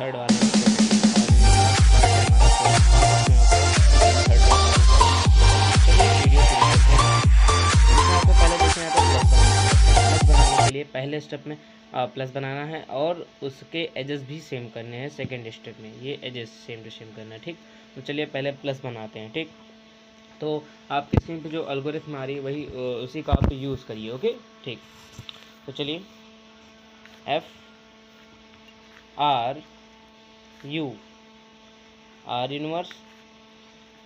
Third वाले तो तो पहले स्टेप में प्लस बनाना है, और उसके एजेस भी सेम करने हैं सेकेंड स्टेप में। ये एजेस सेम टू सेम करना है, ठीक? तो चलिए, पहले प्लस बनाते हैं, ठीक? तो आपके स्क्रीन पे जो अल्गोरिथम आ रही है, वही उसी का आप यूज़ करिए ओके ठीक। तो चलिए F R U, R inverse,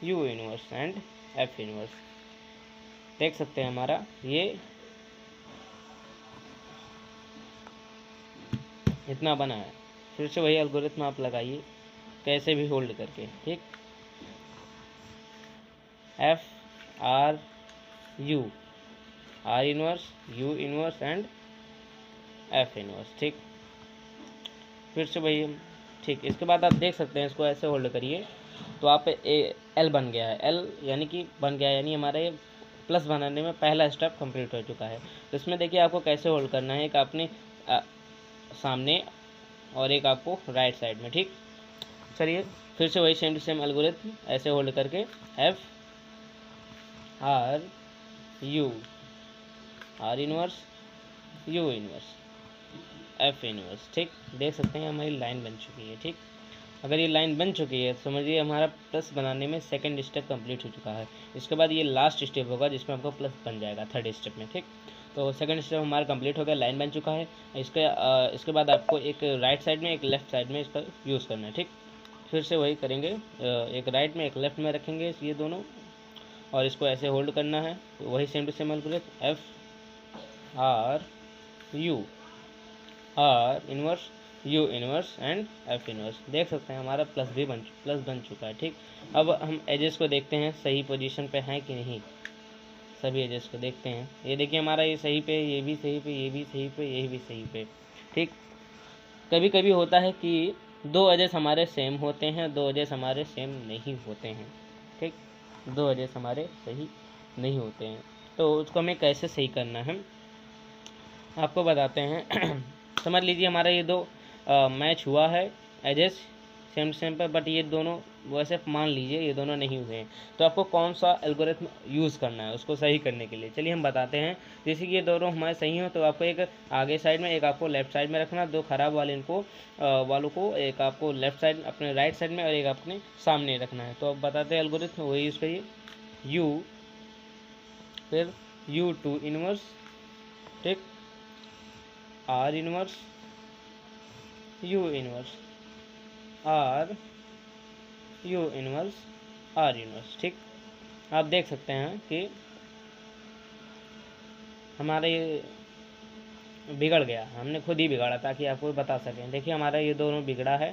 U inverse and F inverse. देख सकते हैं हमारा, ये इतना बना है। फिर से वही अलगोरिथम आप लगाइए, कैसे भी होल्ड करके, ठीक? F, R, U, R inverse, U inverse and F inverse, ठीक? फिर से वही ठीक इसके बाद आप देख सकते हैं इसको ऐसे होल्ड करिए। तो आप ए एल बन गया है। एल यानी कि बन गया यानी हमारे प्लस बनाने में पहला स्टेप कंप्लीट हो चुका है। तो इसमें देखिए आपको कैसे होल्ड करना है। एक आपने आ, सामने और एक आपको राइट साइड में ठीक? चलिए फिर से वही सेम टू सेम एल्गोरिथम ऐसे होल्ड करके F R U R inverse U inverse F inverse ठीक? देख सकते हैं हमारी लाइन बन चुकी है ठीक? अगर ये लाइन बन चुकी है तो समझिए हमारा प्लस बनाने में सेकंड स्टेप कंप्लीट हो चुका है। इसके बाद ये लास्ट स्टेप होगा जिसमें आपको प्लस बन जाएगा थर्ड स्टेप में ठीक? तो सेकंड स्टेप हमारा कंप्लीट हो गया लाइन बन चुका है। इसके आ, इसके बाद आपको एक राइट साइड में एक लेफ़्ट साइड में इसका यूज़ करना है ठीक? फिर से वही करेंगे एक राइट में एक लेफ़्ट में रखेंगे ये दोनों। और इसको ऐसे होल्ड करना है तो वही same to same algorithm F R U R inverse U inverse and F inverse देख सकते हैं, हमारा प्लस भी बन प्लस बन चुका है, ठीक? अब हम एजेस को देखते हैं, सही पोजीशन पे हैं कि नहीं? सभी एजेस को देखते हैं। ये देखिए हमारा ये सही पे, ये भी सही पे, ये भी सही पे, ये भी सही पे, ठीक? कभी कभी होता है कि दो एजेस हमारे सेम होते हैं, दो एजेस हमारे सेम नहीं होते हैं, ठीक? दो एजेस हमारे सही नहीं होते हैं। तो उसको हमें कैसे सही करना है? आपको बताते हैं। समझ लीजिए हमारा ये दो आ, मैच हुआ है एजेस सेम सेम पर बट ये दोनों वैसे मान लीजिए ये दोनों नहीं हुए हैं। तो आपको कौन सा एल्गोरिथम यूज़ करना है उसको सही करने के लिए? चलिए हम बताते हैं। जैसे कि ये दोनों हमारे सही हो तो आपको एक आगे साइड में एक आपको लेफ़्ट साइड में रखना दो खराब वाले इनको वालों को एक आपको लेफ़्ट साइड अपने राइट साइड में और एक अपने सामने रखना है। तो आप बताते हैं एल्गोरिथम वही यूज़ करिए। यू फिर यू टू इनवर्स ठीक? R inverse U inverse R U inverse R inverse ठीक? आप देख सकते हैं कि हमारा ये बिगड़ गया। हमने खुद ही बिगाड़ा ताकि आपको बता सकें। देखिए, हमारा ये दोनों बिगड़ा है,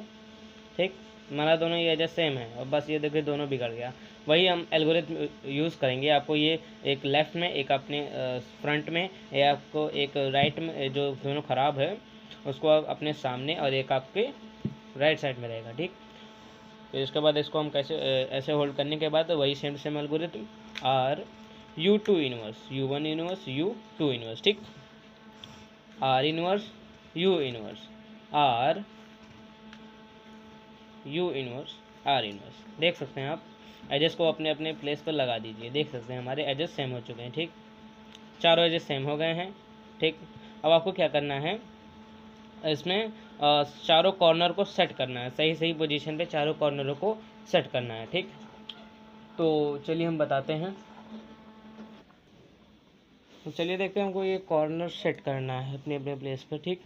ठीक? हमारा दोनों ये एजेस सेम है, और बस ये देखिए दोनों बिगड़ गया। वही हम एल्गोरिथम यूज़ करेंगे। आपको ये एक लेफ़्ट में, एक अपने फ्रंट में, या आपको एक राइट में जो दोनों ख़राब है, उसको आप अपने सामने और एक आपके राइट साइड में रहेगा, ठीक? फिर इसके बाद इसको हम कैसे ऐसे होल्ड करने के बाद वही same same algorithm R U two inverse U one inverse U two inverse ठीक? R inverse U inverse R U inverse R inverse देख सकते हैं आप? एजेस को अपने अपने प्लेस पर लगा दीजिए। देख सकते हैं, हमारे एजेस सेम हो चुके हैं, ठीक? चारों एजेस सेम हो गए हैं, ठीक? अब आपको क्या करना है? इसमें चारों कॉर्नर को सेट करना है। सही सही पोजीशन पे चारों कॉर्नरों को सेट करना है, ठीक? तो चलिए हम बताते हैं। तो चलिए देखते हैं हमको ये कॉर्नर सेट करना है अपने अपने प्लेस पर, ठीक?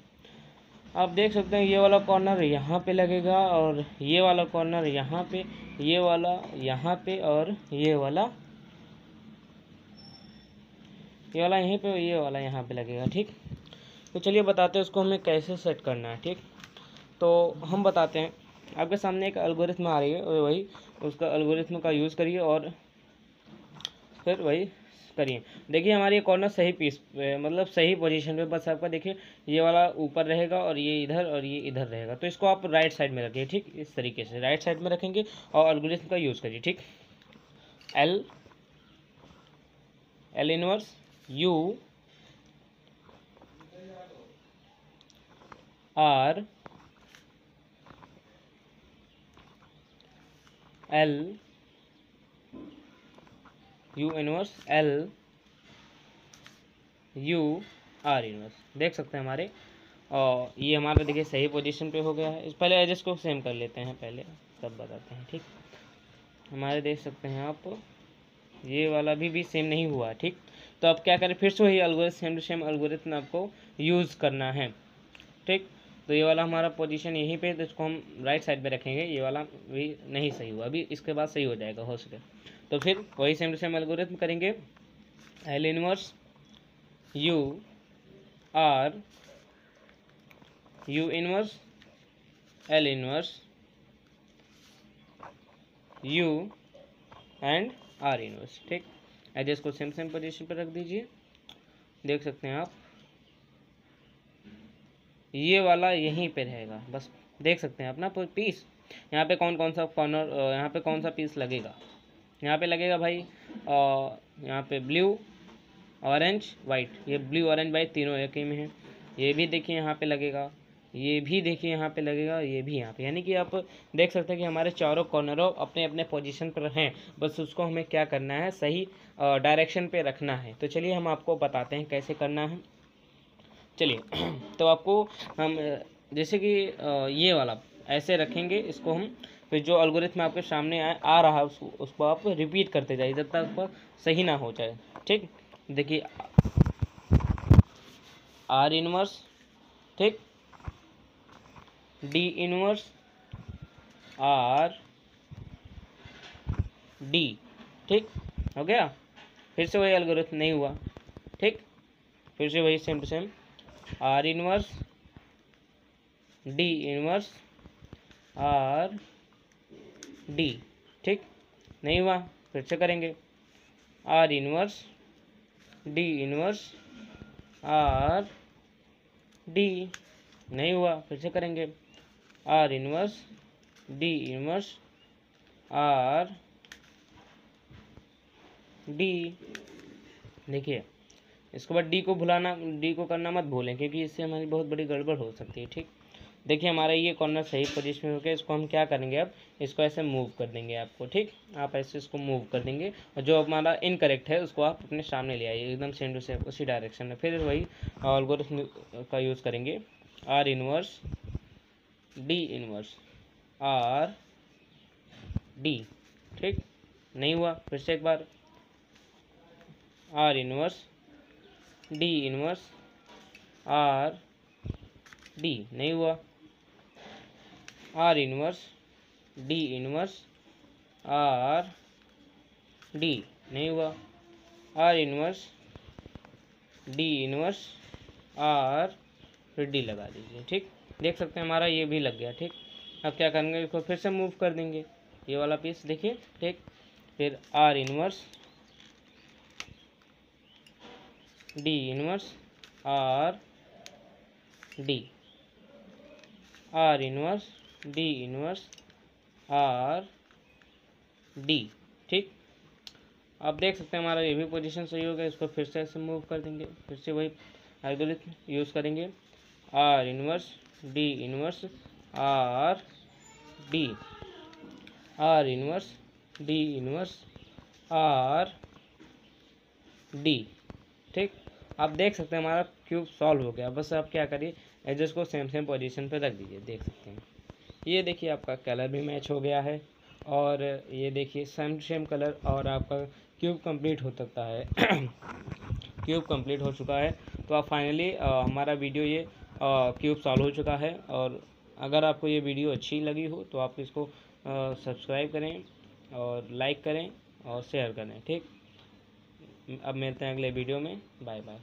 आप देख सकते हैं, ये वाला कॉर्नर यहाँ पे लगेगा और ये वाला कॉर्नर यहाँ पे, ये वाला यहाँ पे और ये वाला ये वाला यहीं पे, ये वाला यहाँ पे लगेगा, ठीक? तो चलिए बताते हैं उसको हमें कैसे सेट करना है, ठीक? तो हम बताते हैं, आपके सामने एक अलगोरिथम आ रही है, वही उसका अलगोरिथम का यूज़ करिए और फिर वही करिए देखिए, हमारे कॉर्नर सही पीस मतलब सही पोजीशन पे बस आपका देखिए, ये वाला ऊपर रहेगा और ये इधर और ये इधर रहेगा। तो इसको आप राइट साइड में रखिए, ठीक? इस तरीके से राइट साइड में रखेंगे और अलगोरिथम का यूज़ करिए, ठीक? L L inverse U R L U inverse L U R inverse. देख सकते हैं हमारे। और ये हमारा देखिए सही पोजीशन पे हो गया है। इस पहले एजेस को सेम कर लेते हैं पहले, तब बताते हैं, ठीक? हमारे देख सकते हैं आप, ये वाला भी भी सेम नहीं हुआ, ठीक? तो आप क्या करें? फिर से वही algorithm same to same algorithm आपको यूज़ करना है, ठीक? तो ये वाला हमारा पोजीशन यहीं पे तो इसको हम राइट साइड पे रखेंगे। ये वाला भी नहीं सही हुआ। अभी इसके बाद सही हो जाएगा, हो सके। तो फिर वही सेम टू सेम एल्गोरिथम करेंगे। L inverse U R U inverse L inverse U and R inverse ठीक? एजेस को सेम सेम पोजीशन पर रख दीजिए। देख सकते हैं आप। ये वाला यहीं पे रहेगा। बस देख सकते हैं अपना पीस यहाँ पे कौन कौन सा कॉर्नर यहाँ पे कौन सा पीस लगेगा? यहाँ पे लगेगा भाई यहाँ पे ब्लू, ऑरेंज वाइट ये ब्लू, ऑरेंज वाइट तीनों एक ही में है। ये भी देखिए यहाँ पे लगेगा, ये भी देखिए यहाँ पे लगेगा, ये भी यहाँ पे। यानी कि आप देख सकते हैं कि हमारे चारों कॉर्नरों अपने अपने पोजीशन पर हैं। बस उसको हमें क्या करना है, सही डायरेक्शन पे रखना है। तो चलिए हम आपको बताते हैं कैसे करना है। चलिए तो आपको हम, जैसे कि ये वाला, ऐसे रखेंगे, इसको हम फिर जो अलगोरिथम आपके सामने आए आ रहा है, उसको उसको आप रिपीट करते जाइए, जब तक सही ना हो जाए, ठीक? देखिए आर इनवर्स ठीक? डी इनवर्स आर डी ठीक? हो गया? फिर से वही एल्गोरिथम नहीं हुआ, ठीक? फिर से वही same to same R inverse D inverse R D, ठीक? नहीं हुआ, फिर से करेंगे। R inverse, D inverse, R D. नहीं हुआ, फिर से करेंगे। R inverse, D inverse, R D. देखिए, इसके बाद डी को भुलाना, डी को करना मत भूलें, क्योंकि इससे हमारी बहुत बड़ी गड़बड़ हो सकती है, ठीक? देखिए, हमारा ये कॉर्नर सही पोजीशन में हो गया इसको हम क्या करेंगे अब? इसको ऐसे मूव कर देंगे आपको, ठीक? आप ऐसे इसको मूव कर देंगे और जो हमारा इनकरेक्ट है, उसको आप अपने सामने ले आइए, एकदम सेम टू सेम उसी डायरेक्शन में। फिर वही ऑलगोरिथम का यूज़ करेंगे। R inverse D inverse R D ठीक? नहीं हुआ, फिर से एक बार। R inverse D inverse R D नहीं हुआ। R inverse, D inverse, R, D, नहीं हुआ। R inverse, D inverse, R D लगा दीजिए, ठीक? देख सकते हैं हमारा ये भी लग गया, ठीक? अब क्या करेंगे, इसको फिर से मूव कर देंगे। ये वाला पीस देखिए, ठीक? फिर R inverse, D inverse, R, D. R inverse D inverse R D ठीक? आप देख सकते हैं हमारा ये भी पोजीशन सही हो गया इसको फिर से ऐसे मूव कर देंगे, फिर से वही एल्गोरिथम यूज़ करेंगे। R inverse D inverse R D R inverse D inverse R D ठीक? आप देख सकते हैं हमारा क्यूब सॉल्व हो गया। बस आप क्या करिए एजेस को सेम सेम पोजीशन पे रख दीजिए, देख सकते हैं। ये देखिए आपका कलर भी मैच हो गया है और ये देखिए सेम सेम कलर और आपका क्यूब कंप्लीट हो सकता है। क्यूब कंप्लीट हो चुका है। तो आप फाइनली हमारा वीडियो ये क्यूब सॉल्व हो चुका है और अगर आपको ये वीडियो अच्छी लगी हो तो आप इसको सब्सक्राइब करें और लाइक करें और शेयर करें, ठीक? अब मिलते हैं अगले वीडियो में। Bye bye